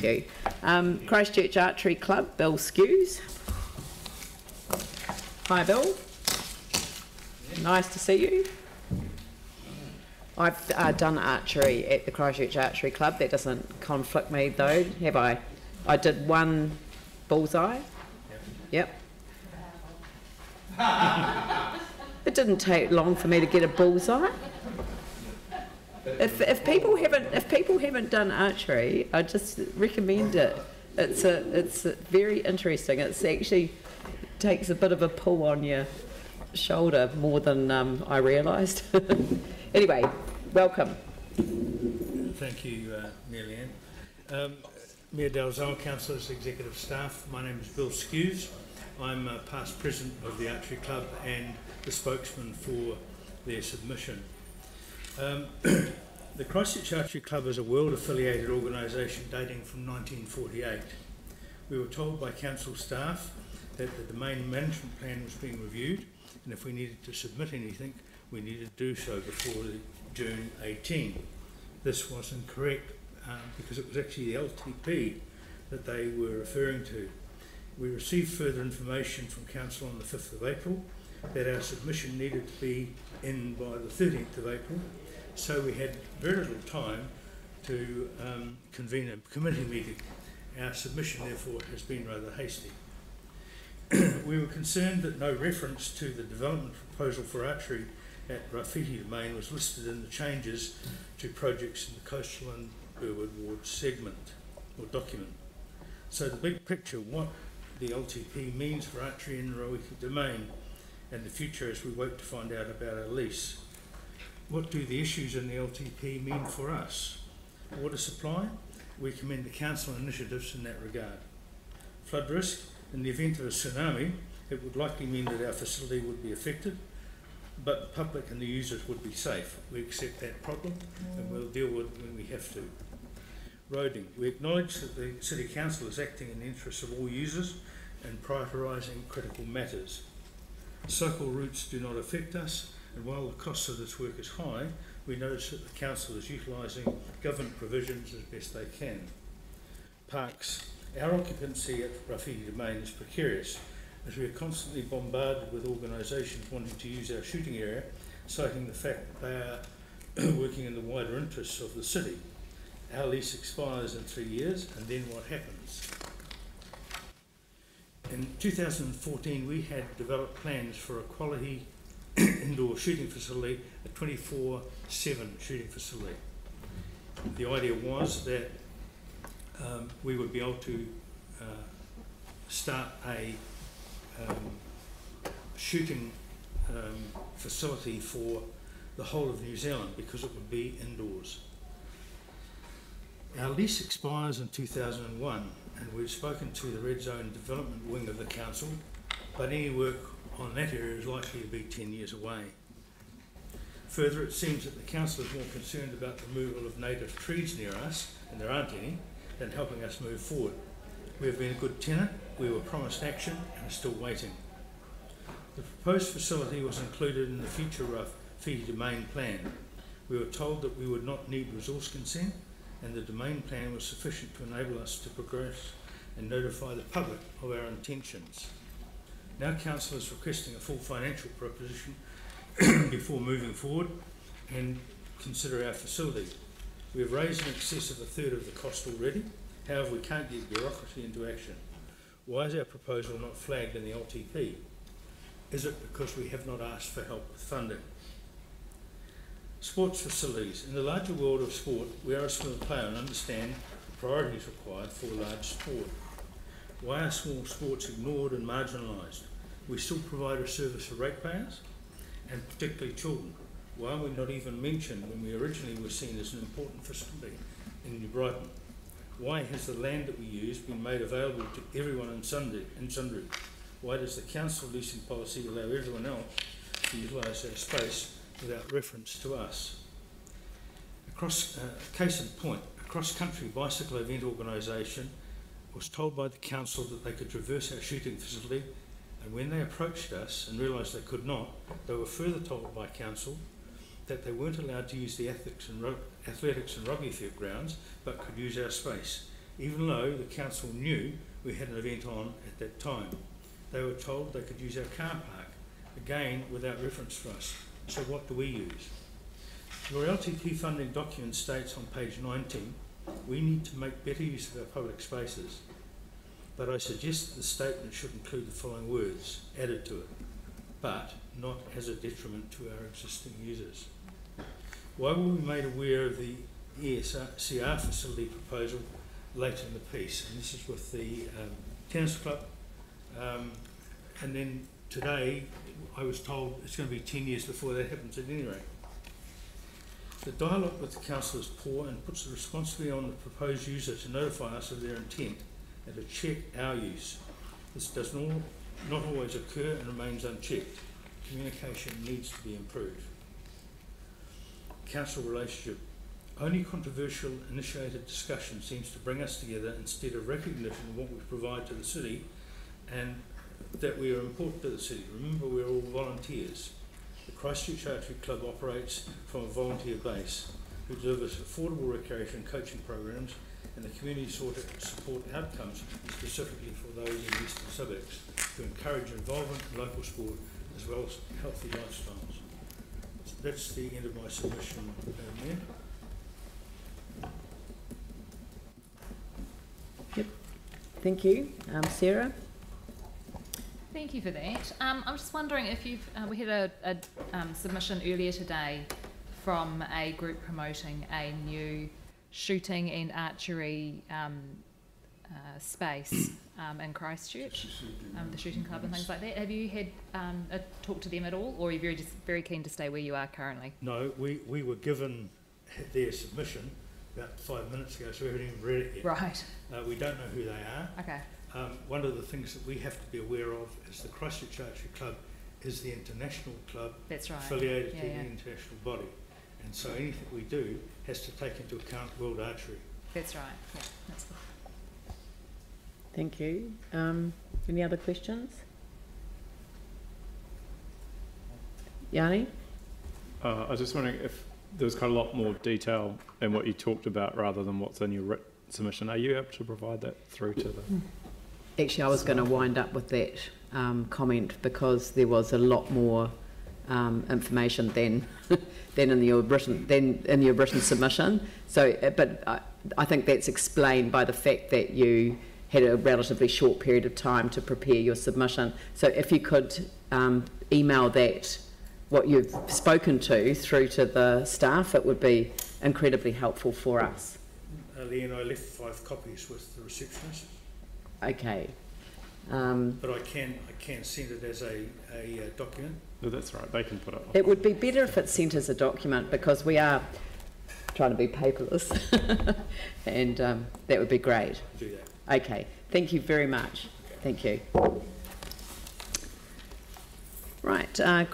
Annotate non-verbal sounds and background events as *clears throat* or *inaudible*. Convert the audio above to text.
Thank you. Um, Christchurch Archery Club, Bill Skews. Hi, Bill. Nice to see you. I've uh, done archery at the Christchurch Archery Club. That doesn't conflict me though, have I? I did one bullseye. Yep. *laughs* it didn't take long for me to get a bullseye. If, if people haven't if people haven't done archery, I just recommend it. It's a it's a very interesting. It's actually takes a bit of a pull on your shoulder more than um, I realised. *laughs* anyway, welcome. Thank you, uh, Mayor Lianne. Um, Mayor Dalziel, Councillors, Executive Staff, my name is Bill Skews. I'm uh, past president of the Archery Club and the spokesman for their submission. Um, *coughs* the Christchurch Archery Club is a world affiliated organisation dating from 1948. We were told by council staff that the domain management plan was being reviewed and if we needed to submit anything, we needed to do so before June 18. This was incorrect um, because it was actually the LTP that they were referring to. We received further information from Council on the 5th of April that our submission needed to be in by the 13th of April, so we had very little time to um, convene a committee meeting. Our submission, therefore, has been rather hasty. *clears throat* we were concerned that no reference to the development proposal for archery at Rawhiti Domain was listed in the changes to projects in the coastal and Burwood Ward segment or document. So the big picture, what the LTP means for archery in Rawhiti Domain and the future as we wait to find out about our lease. What do the issues in the LTP mean for us? Water supply, we commend the council initiatives in that regard. Flood risk, in the event of a tsunami, it would likely mean that our facility would be affected, but the public and the users would be safe. We accept that problem and we'll deal with it when we have to. Roading. We acknowledge that the City Council is acting in the interests of all users and prioritising critical matters. Cycle routes do not affect us, and while the cost of this work is high, we notice that the Council is utilising government provisions as best they can. Parks. Our occupancy at Rawhiti Domain is precarious, as we are constantly bombarded with organisations wanting to use our shooting area, citing the fact that they are *clears throat* working in the wider interests of the city. Our lease expires in three years, and then what happens? In 2014, we had developed plans for a quality indoor shooting facility, a 24-7 shooting facility. The idea was that um, we would be able to uh, start a um, shooting um, facility for the whole of New Zealand because it would be indoors. Our lease expires in 2001 and we've spoken to the Red Zone Development Wing of the Council, but any work on that area is likely to be 10 years away. Further, it seems that the Council is more concerned about the removal of native trees near us, and there aren't any, than helping us move forward. We have been a good tenant, we were promised action, and are still waiting. The proposed facility was included in the future rough fee domain plan. We were told that we would not need resource consent, and the domain plan was sufficient to enable us to progress and notify the public of our intentions. Now Council is requesting a full financial proposition *clears throat* before moving forward and consider our facility. We have raised in excess of a third of the cost already, however we can't get bureaucracy into action. Why is our proposal not flagged in the LTP? Is it because we have not asked for help with funding? Sports facilities. In the larger world of sport, we are a small player and understand the priorities required for large sport. Why are small sports ignored and marginalised? We still provide a service for ratepayers and particularly children. Why are we not even mentioned when we originally were seen as an important facility in New Brighton? Why has the land that we use been made available to everyone in Sundry? In Sundry? Why does the council leasing policy allow everyone else to utilise our space without reference to us. Across, uh, case in point, a cross-country bicycle event organisation was told by the council that they could traverse our shooting facility and when they approached us and realised they could not, they were further told by council that they weren't allowed to use the athletics and, athletics and rugby field grounds but could use our space. even though the council knew we had an event on at that time. They were told they could use our car park, again without reference to us. So what do we use? Your LTT funding document states on page 19, we need to make better use of our public spaces. But I suggest that the statement should include the following words added to it, but not as a detriment to our existing users. Why were we made aware of the ESCR facility proposal later in the piece? And this is with the um, tennis club. Um, and then today, I was told it's going to be 10 years before that happens at any rate. The dialogue with the council is poor and puts the responsibility on the proposed user to notify us of their intent and to check our use. This does not, not always occur and remains unchecked. Communication needs to be improved. Council relationship. Only controversial initiated discussion seems to bring us together instead of recognition of what we provide to the city and that we are important to the city. Remember, we're all volunteers. The Christchurch Archery Club operates from a volunteer base who delivers affordable recreation coaching programs and the community sort of support outcomes specifically for those in eastern suburbs to encourage involvement in local sport as well as healthy lifestyles. That's the end of my submission, Madam Mayor. Thank you. Um, Sarah? Thank you for that. Um, I'm just wondering if you've, uh, we had a, a um, submission earlier today from a group promoting a new shooting and archery um, uh, space *coughs* um, in Christchurch, um, the shooting club and things like that. Have you had um, a talk to them at all, or are you very just very keen to stay where you are currently? No, we, we were given their submission about five minutes ago, so we haven't even read it yet. Right. Uh, we don't know who they are. Okay. Um, one of the things that we have to be aware of is the Christchurch Archery Club is the international club That's right. affiliated Yeah, to yeah. the international body. And so anything we do has to take into account world archery. That's right. Yeah. That's good. Thank you. Um, any other questions? Yani? Uh, I was just wondering if there was quite a lot more detail in what you talked about rather than what's in your written submission. Are you able to provide that through to the? Actually, I was going to wind up with that um, comment because there was a lot more um, information than *laughs* than in your written than in your written submission. So, uh, but I, I think that's explained by the fact that you had a relatively short period of time to prepare your submission. So, if you could um, email that what you've spoken to through to the staff, it would be incredibly helpful for us. Uh, Lee and I left five copies with the receptionist, Okay. Um, but I can I can send it as a, a uh, document. No, that's right. They can put it. It would be better if it's sent as a document because we are trying to be paperless, *laughs* and um, that would be great. Do that. Okay, thank you very much. Thank you. Right, uh,